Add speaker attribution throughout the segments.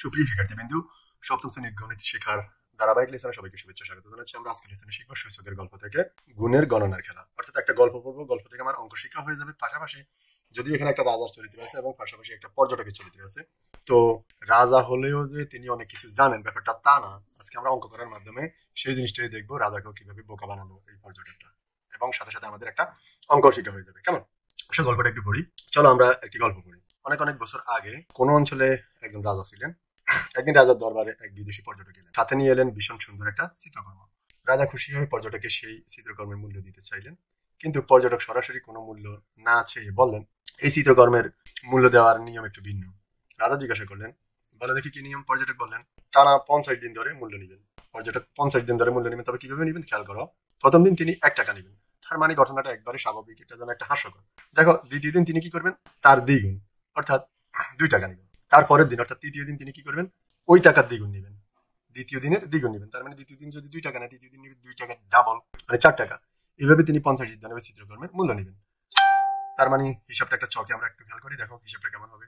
Speaker 1: সুপ্রিয় শিক্ষার্থীবৃন্দু, সপ্তম শ্রেণির গণিত শেখার ধারাবাহিক লেসনে সবাইকে শুভেচ্ছা, স্বাগত জানাচ্ছি। আমরা আজকে লেসনে শিখব সূচকের গল্প থেকে গুণের গণনার খেলা। অর্থাৎ একটা গল্প পড়ব, গল্প থেকে আমার অঙ্ক শিক্ষা হয়ে যাবে। পাশাপাশি যদিও এখানে একটা রাজার চরিত্র আছে এবং পাশাপাশি একটা পর্যটকের চরিত্র আছে, তো রাজা হলেও যে তিনি অনেক কিছু জানেন, ব্যাপারটা তা না। আজকে আমরা অঙ্ক করার মাধ্যমে সেই জিনিসটাই দেখব, রাজাকেও কীভাবে বোকা বানানো এই পর্যটকটা। এবং সাথে সাথে আমাদের একটা অঙ্ক শিক্ষা হয়ে যাবে। কেমন? সে গল্পটা একটু পড়ি। চলো আমরা একটি গল্প পড়ি। অনেক অনেক বছর আগে কোন অঞ্চলে একজন রাজা ছিলেন। একদিন রাজার দরবারে এক বিদেশি পর্যটক এলেন। সাথে নিয়ে এলেন ভীষণ সুন্দর একটা চিত্রকর্ম। রাজা খুশি হয়ে পর্যটককে সেই চিত্রকর্মের মূল্য দিতে চাইলেন। কিন্তু পর্যটক সরাসরি কোনো মূল্য না চেয়ে বললেন, এই চিত্রকর্মের মূল্য দেওয়ার নিয়ম একটু ভিন্ন। রাজা জিজ্ঞাসা করলেন, বলে দেখি কি নিয়ম? পর্যটক বললেন, টানা পঞ্চাশ দিন ধরে মূল্য নেবেন। পর্যটক পঞ্চাশ দিন ধরে মূল্য নেবেন, তবে কীভাবে নেবেন খেয়াল করো, প্রথম দিন তিনি এক টাকা নেবেন। তার মানে ঘটনাটা একবারে স্বাভাবিক, এটা যেন একটা হাস্যকর। দেখো, দ্বিতীয় দিন তিনি কি করবেন? তার দ্বিগুণ, অর্থাৎ দুই টাকা নেবেন। তারপরের দিন, অর্থাৎ তৃতীয় দিন তিনি কি করবেন? ওই টাকার দ্বিগুণ নেবেন। দ্বিতীয় দিনের দ্বিগুণ নেবেন। তার মানে দ্বিতীয় দিন যদি দুই টাকা নেয়, তৃতীয় দিন দুই টাকা ডাবল মানে চার টাকা। এইভাবে তিনি পঞ্চাশ দিন নেবে চিত্রকর্মের মূল্য নেবেন। তার মানে হিসাবটা একটা চকে, আমরা একটু খেয়াল করি, দেখো হিসাবটা কেমন হবে।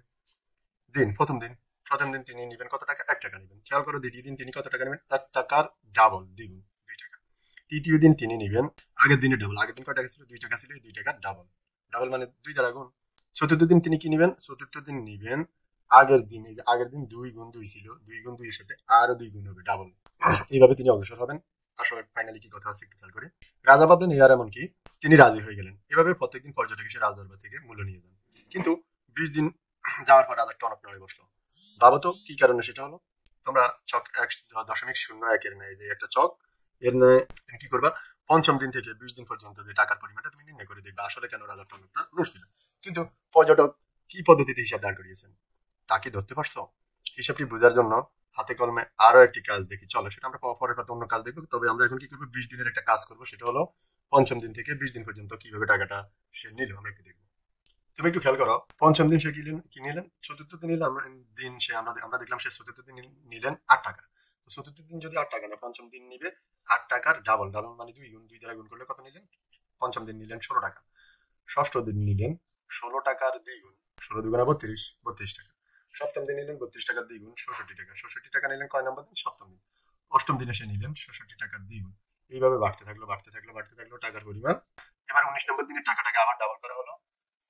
Speaker 1: দিন, প্রথম দিন প্রথম দিন তিনি নেবেন কত টাকা? এক টাকা নেবেন। খেয়াল করো, দ্বিতীয় দিন তিনি কত টাকা নেবেন? এক টাকার ডাবল দ্বিগুণ, দুই টাকা। তৃতীয় দিন তিনি নেবেন, আগের দিনে ডাবল আগের দিন কয় টাকা ছিল? দুই টাকা ছিল দুই টাকার ডাবল ডাবল মানে দুই দ্বারা গুণ। চতুর্থ দিন তিনি কি নেবেন? চতুর্থ দিন নেবেন আগের দিন, এই যে আগের দিন দুই গুণ দুই ছিল, দুই গুণ দুইয়ের সাথে আরও দুই গুণ হবে ডাবল এইভাবে তিনি অগ্রসর হবেন। আসলে ফাইনালি কি কথা আছে একটু খেয়াল করি। রাজা ভাবলেন এই আর এমন কি, তিনি রাজি হয়ে গেলেন। এভাবে প্রত্যেকদিন পর্যটক এসে রাজদরবার থেকে মূল্য নিয়ে যান। কিন্তু বিশ দিন যাওয়ার পর রাজা টনক নড়ে বসল। ভাবো তো, কি কারণে সেটা হলো? তোমরা চক এক, দশমিক শূন্য একের নেয় যে একটা চক এর ন্যায় কি করবা? পঞ্চম দিন থেকে বিশ দিন পর্যন্ত যে টাকার পরিমাণটা তুমি নির্ণয় করে দেখবে, আসলে কেন রাজার টনকটা নড়ছিল। কিন্তু পর্যটক কি পদ্ধতিতে হিসাব দাঁড় করিয়েছেন? তা কি ধরতে পারছ? হিসাবটি বোঝার জন্য হাতে কলমে আরও একটি কাজ দেখি। চলো, সেটা আমরা পরের পাতে অন্য কাজ দেখব। তবে আমরা এখন কি করব? বিশ দিনের একটা কাজ করব। সেটা হলো পঞ্চম দিন থেকে বিশ দিন পর্যন্ত কীভাবে টাকাটা সে নিল, আমরা একটু দেখব। তুমি একটু খেয়াল করো, পঞ্চম দিন সে কিনলেন কি নিলেন? চতুর্থ দিন নিলাম দিন সে আমরা আমরা দেখলাম সে চতুর্থ দিন নিলেন আট টাকা। তো চতুর্থ দিন যদি আট টাকা না, পঞ্চম দিন নিবে আট টাকার ডাবল ডাবল মানে দুই গুণ দুই দ্বারা গুণ করলে কত নিলেন? পঞ্চম দিন নিলেন ষোলো টাকা। ষষ্ঠ দিন নিলেন ষোলো টাকার দ্বিগুণ ষোলো দুগুণা বত্রিশ। বত্রিশ টাকা। সপ্তম দিন নিলেন বত্রিশ টাকার দ্বিগুণ ষষট্টি টাকা। ষষট্টি টাকা নিলেন কয় নম্বর দিন? সপ্তম দিন। অষ্টম দিনে সে নিলেন ষষট্টি টাকার দ্বিগুণ। এইভাবে বাড়তে থাকল বাড়তে থাকল বাড়তে থাকল টাকার পরিমাণ। এবার উনিশ নম্বর দিনে টাকাটাকে আবার ডাবল করা হলো।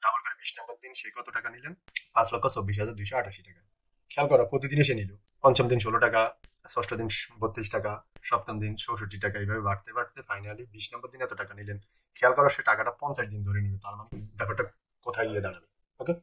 Speaker 1: ডাবল করে বিশ নম্বর দিন সে কত টাকা নিলেন? পাঁচ লক্ষ চব্বিশ হাজার দুইশো আটাশি টাকা। খেয়াল করো প্রতিদিনে সে নিল। পঞ্চম দিন ষোলো টাকা, ষষ্ঠ দিন বত্রিশ টাকা, সপ্তম দিন চৌষট্টি টাকা। এইভাবে বাড়তে বাড়তে ফাইনালি বিশ নম্বর দিন এত টাকা নিলেন। খেয়াল করো, সে টাকাটা পঞ্চাশ দিন ধরে নিবে তার মানে ব্যাপারটা কোথায় গিয়ে দাঁড়াবে ওকে